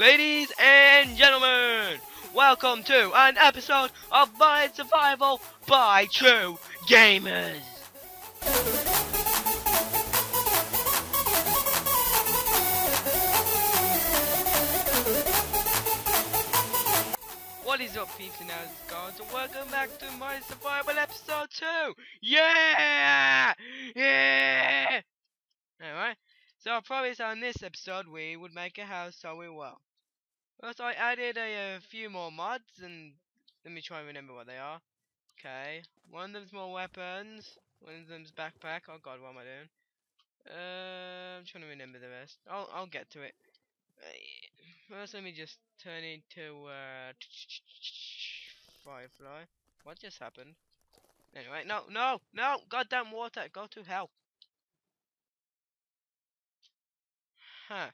Ladies and gentlemen, welcome to an episode of Mind Survival by True Gamers. What is up peeps and guys and welcome back to my survival episode 2! Yeah! Yeah! Alright, so I promised on this episode we would make a house so we will. First I added a, a few more mods and let me try and remember what they are. Okay, one of them's more weapons, one of them's backpack, oh god what am I doing? Uh, I'm trying to remember the rest. I'll, I'll get to it. First let me just turn into uh, Firefly. What just happened? Anyway, no, no, no! Goddamn water, go to hell. Huh.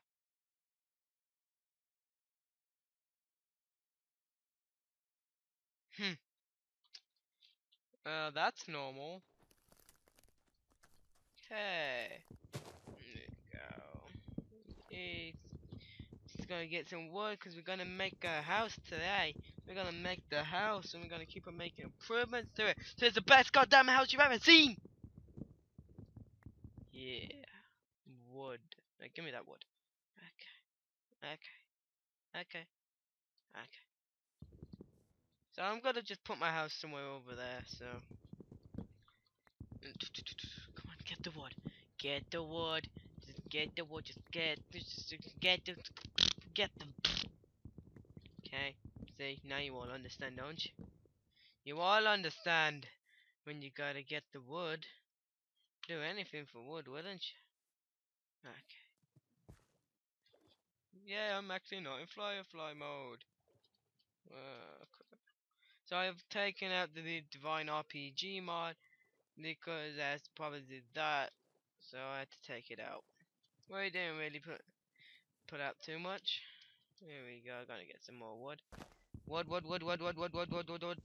Hmm. Uh, that's normal. Okay. There we go. It's gonna get some wood because we're gonna make a house today. We're gonna make the house and we're gonna keep on making improvements to it. So it's the best goddamn house you've ever seen! Yeah. Wood. Give me that wood. Okay. Okay. Okay. Okay. So I'm gonna just put my house somewhere over there, so. Come on, get the wood. Get the wood. Just get the wood. Just get. Just get the. Get them. Okay. See, now you all understand, don't you? You all understand when you gotta get the wood. Do anything for wood, wouldn't you? Okay. Yeah, I'm actually not in Firefly mode. Uh, so I've taken out the Divine RPG mod because that's probably did that. So I had to take it out. Well, it didn't really put put out too much. Here we go. Gonna get some more wood. Wood, wood, wood, wood, wood, wood, wood, wood, wood, wood.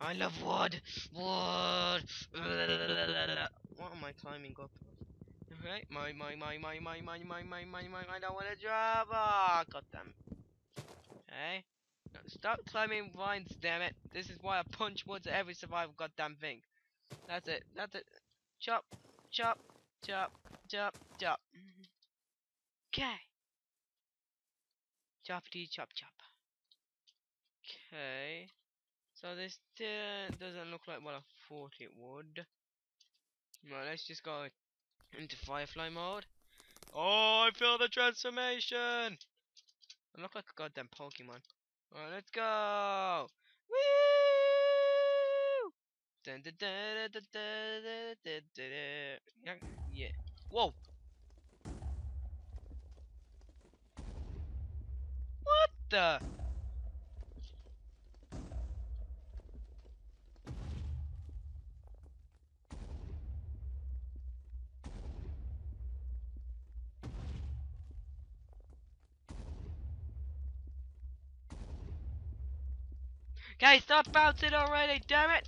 I love wood. Wood. What am I climbing up? Right, my, my, my, my, my, my, my, my, my, my, I don't want to drop. Ah, oh, goddamn. Okay. Now stop climbing vines, damn it. This is why I punch woods at every survival goddamn thing. That's it. That's it. Chop, chop, chop, chop, chop. Okay. Choppity chop chop. Okay. So this doesn't look like what I thought it would. Right, let's just go into Firefly mode. Oh, I feel the transformation! I look like a goddamn Pokemon. Alright, let's go! Woo! Yeah. Whoa! What the? Okay, stop bouncing already, damn it!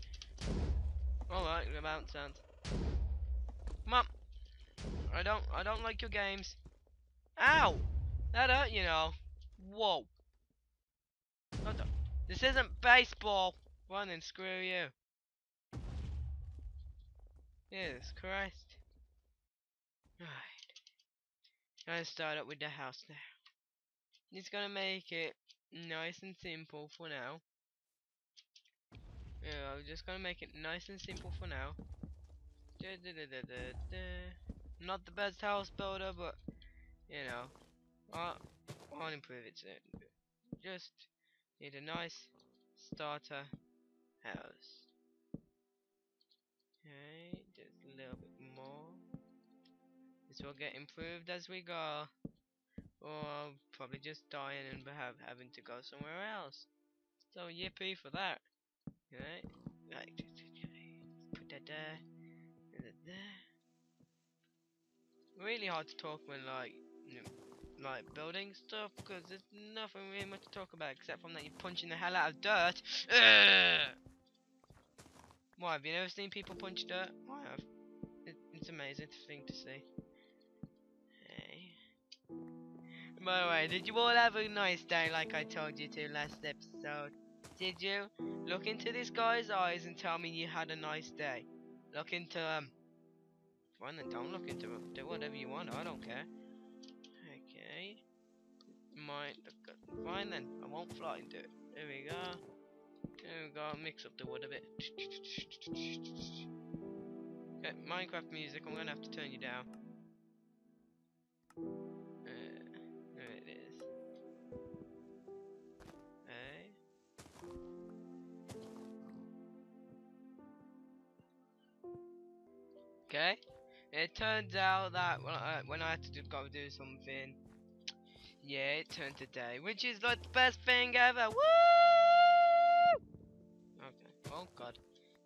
Alright, the bounce sounds. Come on. I don't I don't like your games. Ow! That hurt, you know. Whoa. What the? This isn't baseball. Well then, screw you. Jesus Christ. Right. Gonna start up with the house now. Just gonna make it nice and simple for now. Yeah, I'm just gonna make it nice and simple for now. Da, da, da, Not the best house builder, but you know, I'll, I'll improve it soon. Just need a nice starter house. Okay, just a little bit more. This will get improved as we go. Or I'll probably just dying and have having to go somewhere else. So yippee for that. Right? Right. Put that there. And that there. Really hard to talk when like you know, like building stuff because there's nothing really much to talk about except from that you're punching the hell out of dirt. Why have you never seen people punch dirt? I have. It, it's amazing thing to see. Hey. By the way, did you all have a nice day like I told you to last episode? Did you? Look into this guy's eyes and tell me you had a nice day. Look into um, them. Fine then, don't look into them. Do whatever you want, I don't care. Okay. Mine. Fine then, I won't fly into it. There we go. There we go, mix up the wood a bit. Okay, Minecraft music, I'm gonna have to turn you down. Okay. It turns out that when I, when I had to do, go do something, yeah, it turned to day, which is like the best thing ever. Woo! Okay. Oh God,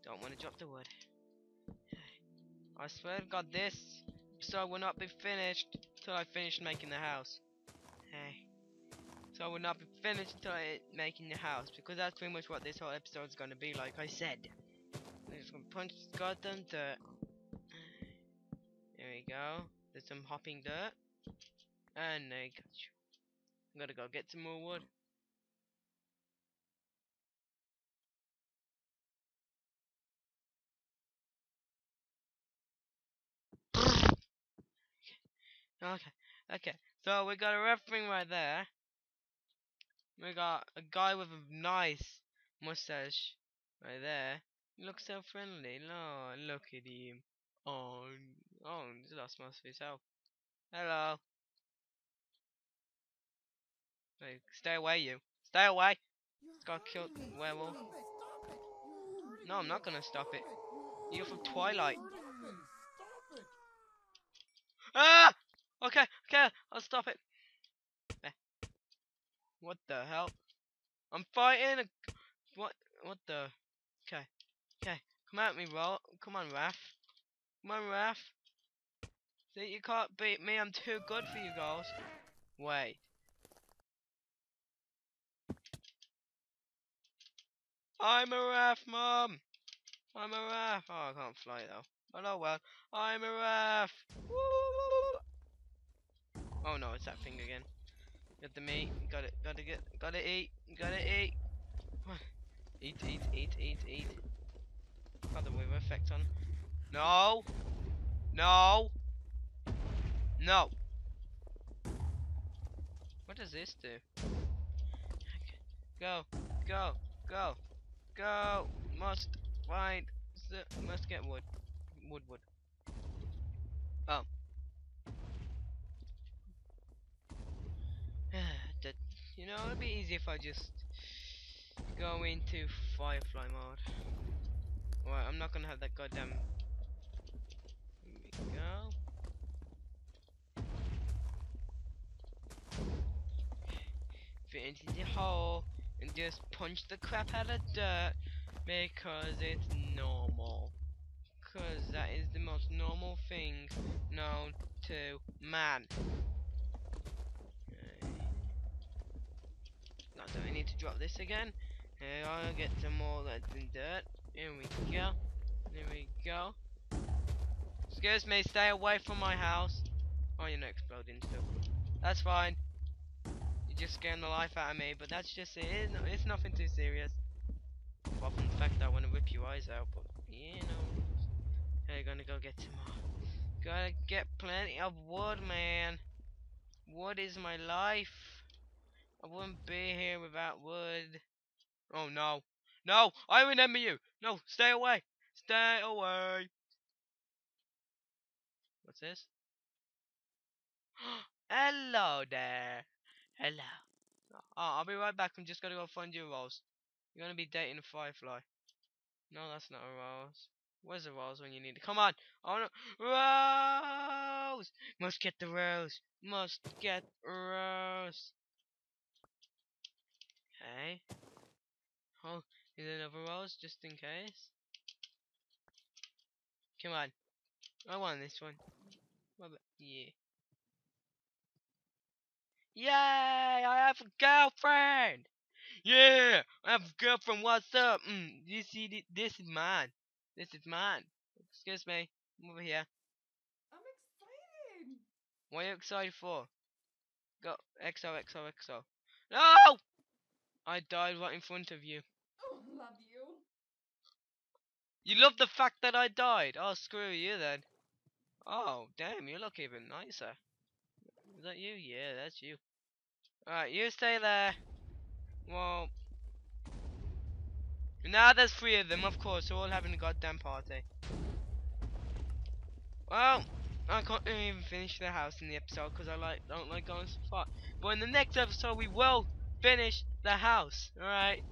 don't want to drop the wood. I swear to God, this episode will not be finished until I finish making the house. Hey. So I will not be finished until I making the house because that's pretty much what this whole episode is going to be like I said. I'm just going to punch this goddamn dirt. There we go. There's some hopping dirt. And there you go. I'm gonna go get some more wood. Okay, okay. So we got a thing right there. We got a guy with a nice mustache right there. He looks so friendly. No, look at him. Oh, oh, he's lost most of his health. Hello. Hey, stay away, you. Stay away. Got killed werewolf. No, I'm not gonna stop it. You're from Twilight. Ah! Okay, okay, I'll stop it. Eh. What the hell? I'm fighting a... What? What the? Okay, okay. Come at me, bro. Come on, Raph. Come on, Raph. See, you can't beat me. I'm too good for you guys. Wait. I'm a Raph, Mom. I'm a Raph. Oh, I can't fly though. But oh well. I'm a Raph. Woo! Oh no, it's that thing again. Got the meat. Got it. Gotta get. Gotta eat. Gotta eat. Eat, eat, eat, eat, eat. Got the wither effect on. No. No. No. What does this do? Go. Go. Go. Go. Must find. Must get wood. Wood, wood. Oh. You know, it'd be easy if I just go into Firefly mode. Alright, I'm not gonna have that goddamn. Here we go. Fit into the hole and just punch the crap out of dirt because it's normal. Because that is the most normal thing known to man. Not do I need to drop this again? Here I'll get some more lead and dirt. Here we go. There we go. Excuse me, stay away from my house. Oh, you're not exploding still. That's fine. Just scaring the life out of me, but that's just it. It's, it's nothing too serious. Apart from the fact that I want to rip your eyes out, but you know. Hey, gonna go get some more. Gotta get plenty of wood, man. Wood is my life. I wouldn't be here without wood. Oh no. No! I remember you! No, stay away! Stay away! What's this? Hello there! Hello. Oh, I'll be right back. I'm just gonna go find you rose. You're gonna be dating a firefly. No, that's not a rose. Where's a rose when you need it? Come on! Oh no! Rose! Must get the rose! Must get rose! Okay. Oh, is another rose just in case? Come on. I want this one. Yeah. Yay! I have a girlfriend! Yeah! I have a girlfriend, what's up? Mm, you see, this is mine. This is mine. Excuse me. I'm over here. I'm excited! What are you excited for? Go. XO, XO, XO. No! I died right in front of you. Oh, love you. You love the fact that I died. Oh, screw you then. Oh, damn, you look even nicer. That you? Yeah, that's you. Alright, you stay there. Well. Now there's three of them, of course. They're all having a goddamn party. Well, I can't even finish the house in the episode because I like don't like going so far. But in the next episode, we will finish the house. Alright?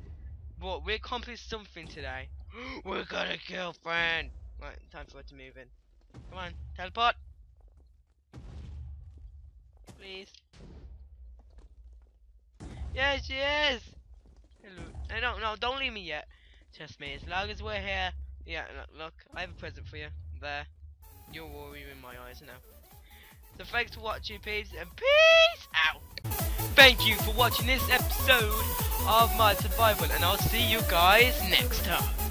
But we accomplished something today. we got a girlfriend. Right, time for it to move in. Come on, teleport. Please. Yes, she is. Hello. No, no, no, don't leave me yet. Trust me, as long as we're here. Yeah, look, look I have a present for you. There. You're warrior in my eyes now. So thanks for watching, peeps, and peace out. Thank you for watching this episode of my survival, and I'll see you guys next time.